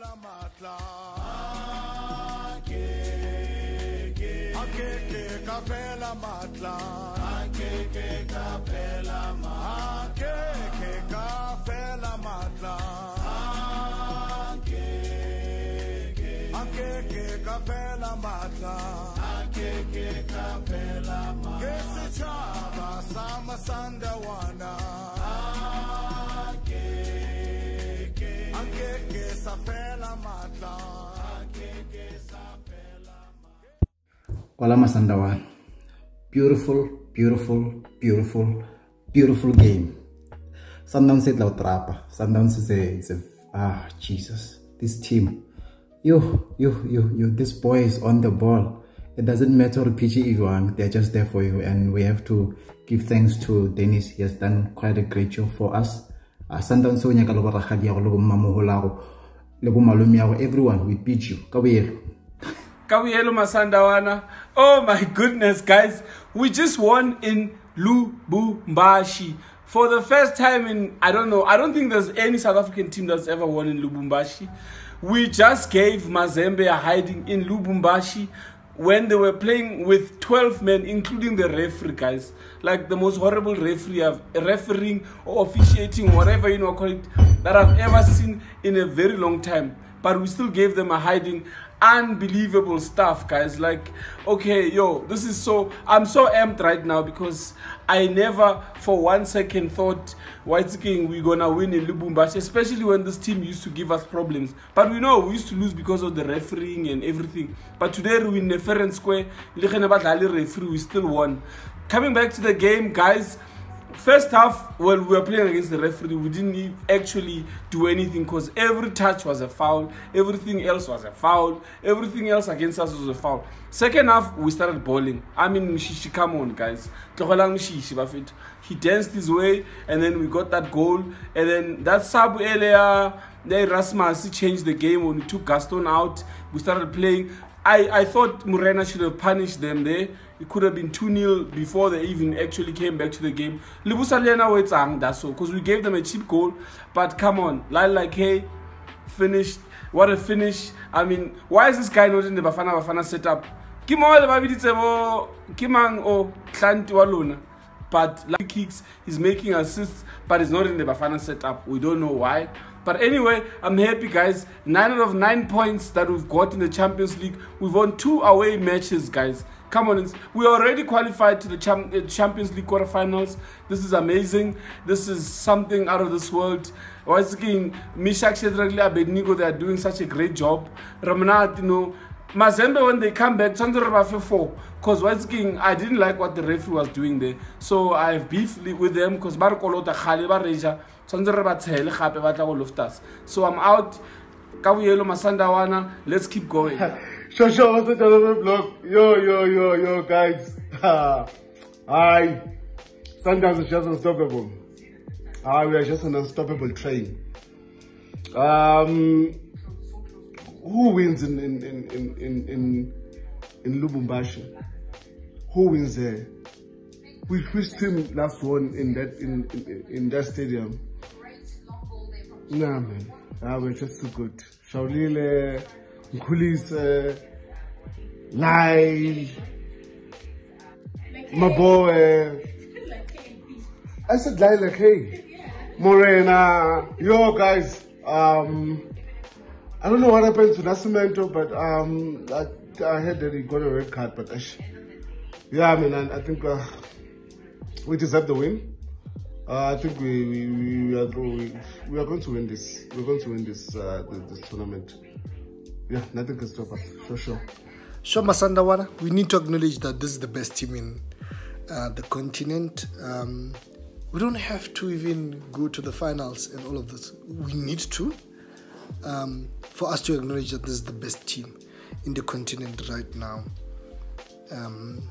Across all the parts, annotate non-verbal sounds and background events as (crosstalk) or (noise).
matla. Akeke ka fela matla. Akeke ka fela matla. Akeke ka fela matla. Akeke ka fela matla. Akeke ka fela matla. Ke setšhaba sa masandawana Wala Masandawan. Beautiful, beautiful, beautiful, beautiful game. Sundowns said loud trapper. Sundowns is it's a, ah, Jesus. This team. Yo, yo, yo, yo, this boy is on the ball. It doesn't matter what pitch you want, they're just there for you. And we have to give thanks to Dennis. He has done quite a great job for us. Uh, Sundowns, ya go, everyone, we beat you. Kabuyelo Masandawana. Oh my goodness, guys. We just won in Lubumbashi. For the first time in, I don't know, I don't think there's any South African team that's ever won in Lubumbashi. We just gave Mazembe a hiding in Lubumbashi when they were playing with 12 men, including the referee, guys. Like the most horrible referee, refereeing or officiating, whatever you know, call it, that I've ever seen in a very long time. But we still gave them a hiding unbelievable stuff guys. Like okay yo this is so i'm so amped right now because i never for one second thought white king we're gonna win in lubumbashi especially when this team used to give us problems. But we know we used to lose because of the refereeing and everything. But today we win the fair and square referee we still won. Coming back to the game guys first half when we were playing against the referee we didn't actually do anything because every touch was a foul everything else was a foul everything else against us was a foul. Second half we started bowling. I mean mshishi come on guys. He danced his way and then we got that goal. And then that sub earlier the Rasmus he changed the game when we took Gaston out. We started playing. I, I thought Morena should have punished them there. It could have been 2 0 before they even actually came back to the game. Libusa Lena Wetsang, that's so, because we gave them a cheap goal. But come on, like, like hey, finished. What a finish. I mean, why is this guy not in the Bafana Bafana setup? Ke mo le ba biditse bo but like kicks he's making assists but he's not in the Bafana setup we don't know why but anyway I'm happy guys 9 out of 9 points that we've got in the Champions League we've won two away matches guys come on we already qualified to the Champions League quarterfinals. This is amazing. This is something out of this world. Once again Mishak Shedragli Abednego they are doing such a great job. Ramanat you know Mazembe when they come back tshwanetse re ba fe four because once again I didn't like what the referee was doing there. So I have beef with them because ba re kolota kgale ba reja tshwanetse re ba tshele gape ba tla go loftus so I'm out ka boyelo masandawana let's keep going what's the other block? Yo, yo, yo, yo, guys. (laughs) Hi. Sometimes it's just unstoppable. Ah, we are just an unstoppable train. Um, who wins in in in in in in, in Lubumbashi? Who wins there? Which which team last won in that in in, in that stadium? Nah, man. Ah, we're just too good. Shalulile, Mkhulise, Lai, my boy. I said Lai like, hey, Morena, yo guys. Um, I don't know what happened to Nascimento, but um, I, I heard that he got a red card. But ash, yeah, I mean, I, I think uh, we deserve the win. Uh, I think we we, we, are, we, we are going to win this. We're going to win this uh, this, this tournament. Yeah, nothing can stop us. For sure. Sure, Masandawana, we need to acknowledge that this is the best team in uh, the continent. Um, we don't have to even go to the finals and all of this. We need to um, for us to acknowledge that this is the best team in the continent right now. Um,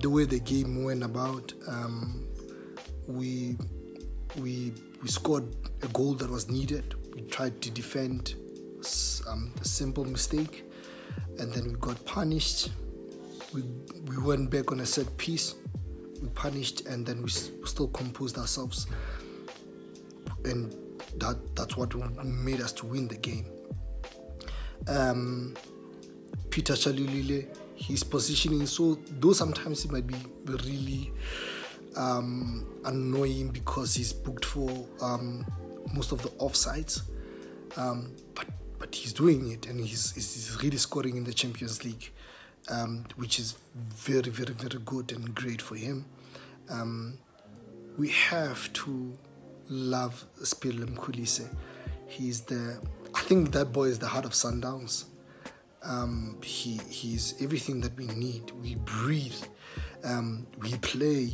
the way the game went about, um, we we we scored a goal that was needed. We tried to defend um, a simple mistake, and then we got punished. We we went back on a set piece. We punished, and then we s- still composed ourselves, and that that's what made us to win the game. um, Peter Shalulile, his positioning. So though sometimes it might be really um, annoying because he's booked for um, most of the offsides, um, but but he's doing it and he's, he's really scoring in the Champions League, um, which is very very very good and great for him. Um, we have to love Sphelele Mkhulise. He's the I think that boy is the heart of Sundowns. Um, he he's everything that we need. We breathe, um, we play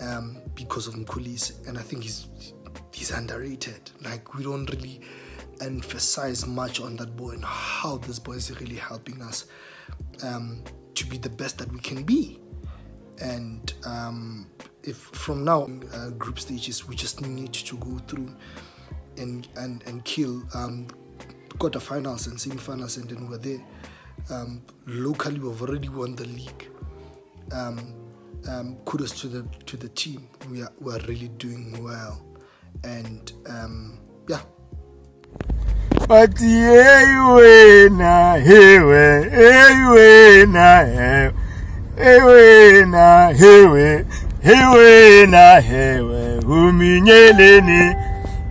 um, because of Mkhulise, and I think he's he's underrated. Like we don't really emphasize much on that boy and how this boy is really helping us um, to be the best that we can be. And um, if from now uh, group stages we just need to go through and and and kill um, quarterfinals and semi-finals, and then we're there. Um, locally, we've already won the league. Um, kudos to the to the team. We are we are really doing well, and um, yeah. But hewe hey wena hewe hey wena hewe hey wena hewe uminyeleni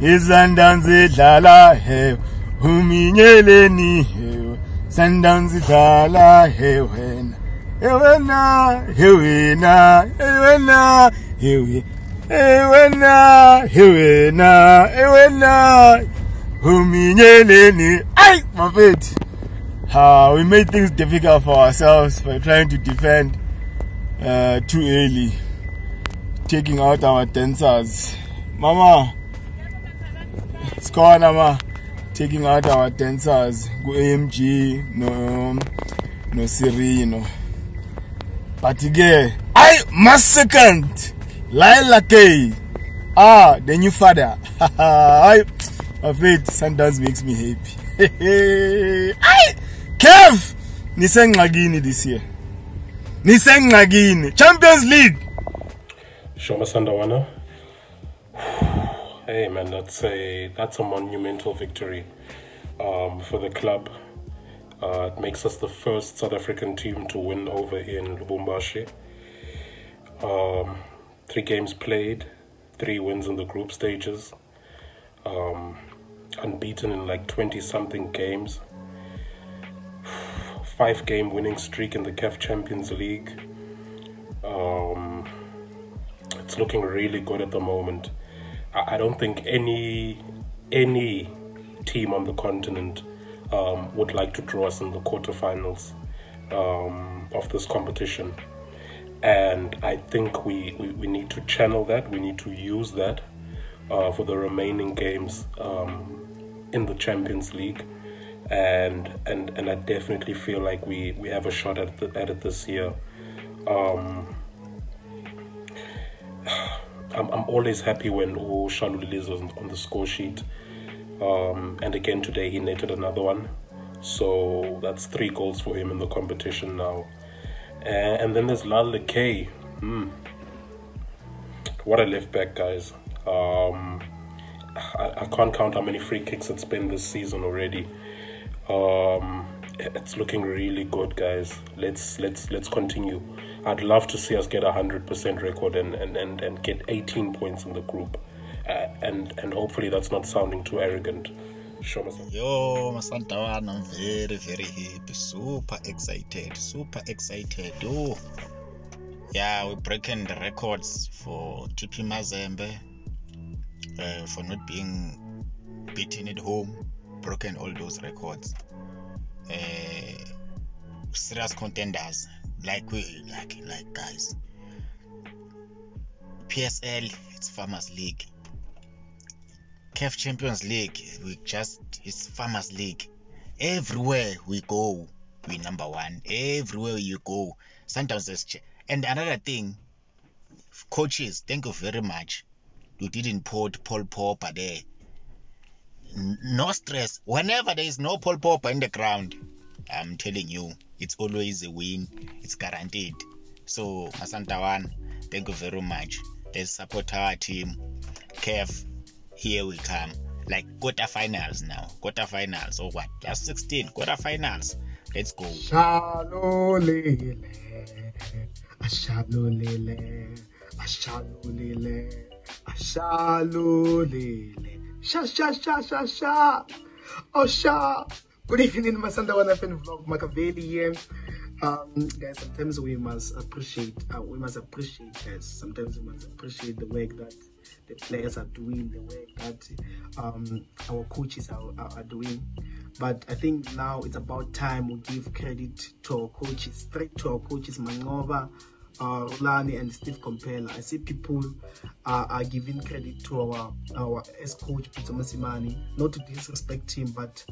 izandanzi dlala hewe uminyeleni hewe sandanzi dlala hewe hewena hewena hewena hewe hewena hewena hewena uminyeleni ay mafethu uh, we made things difficult for ourselves by trying to defend uh, too early. Taking out our dancers. Mama. Sikhona ma. Taking out our dancers. Ku-amg no no Sirino but I ay mas second Laila K ah the new father. (laughs) Ay afraid Sundowns makes me happy. (laughs) Ay Kev nisengxakini this year. Nisengxakini. Champions League. Shoma Sandawana. (sighs) Hey man, that's a that's a monumental victory um, for the club. Uh, it makes us the first South African team to win over in Lubumbashi. Um, three games played, three wins in the group stages, um, unbeaten in like 20 something games, (sighs) five game winning streak in the CAF Champions League. Um, it's looking really good at the moment. I, I don't think any any team on the continent um, would like to draw us in the quarterfinals um, of this competition. And I think we, we, we need to channel that, we need to use that uh, for the remaining games um, in the Champions League. And, and and I definitely feel like we, we have a shot at, the, at it this year. Um, (sighs) I'm, I'm always happy when Shalulile is on, on the score sheet. Um, and again today he netted another one. So that's three goals for him in the competition now. And, and then there's Lale K. Hmm. What a left back, guys. Um, I, I can't count how many free kicks it's been this season already. Um, it's looking really good, guys. Let's let's let's continue. I'd love to see us get a hundred percent record and, and, and, and get 18 points in the group, uh, and and hopefully that's not sounding too arrogant. Show some. Yo, Masantawan, I'm very, very happy. Super excited. Super excited. Oh, Yeah, we're breaking the records for TP Mazembe uh, for not being beaten at home. Broken all those records. Uh, serious contenders like we like like guys. PSL, it's Farmers League. CAF Champions League, we just it's Farmers League. Everywhere we go, we number one. Everywhere you go, sometimes there's ch- and another thing, coaches, thank you very much. You didn't put Paul Popper there. No stress. Whenever there is no Paul Popper in the ground, I'm telling you, it's always a win. It's guaranteed. So, Masantawan, thank you very much. Let's support our team. Kev, here we come. like quarterfinals now. Quarterfinals or what? Last 16 quarterfinals. Let's go. Oh. Good evening, Masandawana Fan vlog here. Um, guys, sometimes we must appreciate. Uh, we must appreciate, guys. Sometimes we must appreciate the work that the players are doing, the work that um, our coaches are, are, doing. But I think now it's about time we give credit to our coaches, straight to our coaches, Manqoba, uh, Rhulani, and Steve Komphela. I see people uh, are giving credit to our our ex coach Pitso Mosimane. Not to disrespect him, but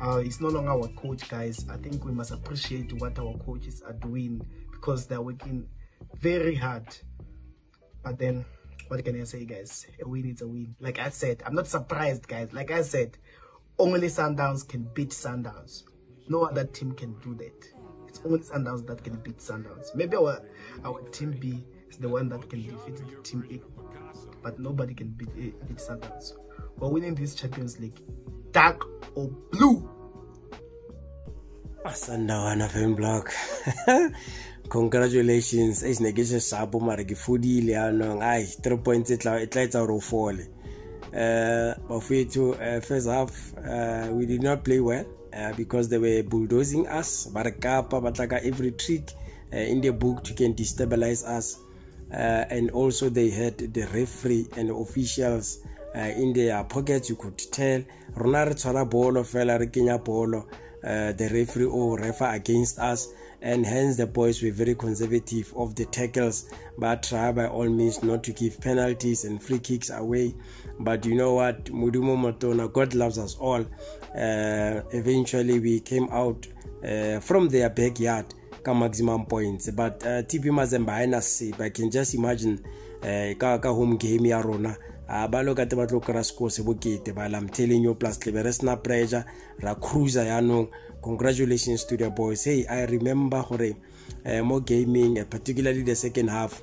uh, he's no longer our coach, guys. I think we must appreciate what our coaches are doing because they're working very hard. But then, what can I say, guys? A win is a win. Like I said, I'm not surprised, guys. Like I said, only Sundowns can beat Sundowns. No other team can do that. It's only Sundowns that can beat Sundowns. Maybe our our team B is the one that can defeat the team A, but nobody can beat A, beat Sundowns. We're winning this Champions League, dark or blue. Sandawana fan block. (laughs) Congratulations. It's negation sharp mara ke fodile yanong. Ai, 3 points e tla etsa hore o fole. Uh, bafethu uh, first half uh, we did not play well uh, because they were bulldozing us. Ba re kapa ba every trick uh, in the book to can destabilize us. Uh, and also they had the referee and officials uh, in their pockets you could tell. Rona re tshwara bolo fela kenya bolo uh, the referee or refer against us. And hence the boys were very conservative of the tackles. But try by all means not to give penalties and free kicks away but you know what? Mudumo Matona, god loves us all. Uh, eventually we came out uh, from their backyard ka maximum points. But uh, tp mazemba haina sip i can just imagine uh, ka, home game ya rona. Uh, ba kate ba tlo kry-a score se bokete bala i'm telling you plus tlebe re sena pressure ra cruiser yanong. Congratulations to the boys. Hey i remember gore uh, more gaming uh, particularly the second half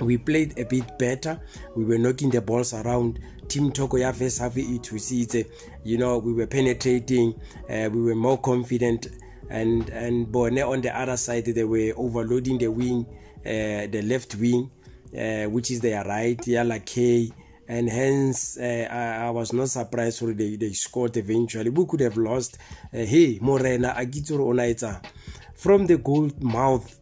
we played a bit better. We were knocking the balls around team toko ya first half e thusitse you know we were penetrating uh, we were more confident and and bone on the other side they were overloading the wing uh, the left wing uh, which is their right yala k. And hence uh, I, I was not surprised when they, they scored eventually. We could have lost? Uh, hey morena a kitse gore o na etsa from the goal mouth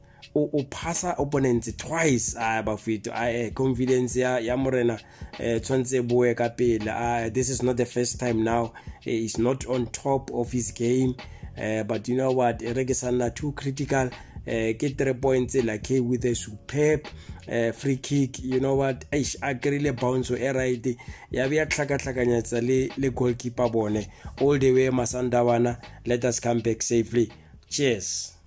o, passa opponents twice a bafeto a confidence ya, ya morena uh, tshwantse boe ka pele uh, this is not the first time now. Uh, he's not on top of his game. Uh, but you know what? Re too critical. Ke three points like with a superb uh, free kick. You know what? Eish a kry-ile bounce e right. Ya be ya tlhakatlhakanyetsa le, le goalkeeper bone. All the way masandawana let us come back safely. Cheers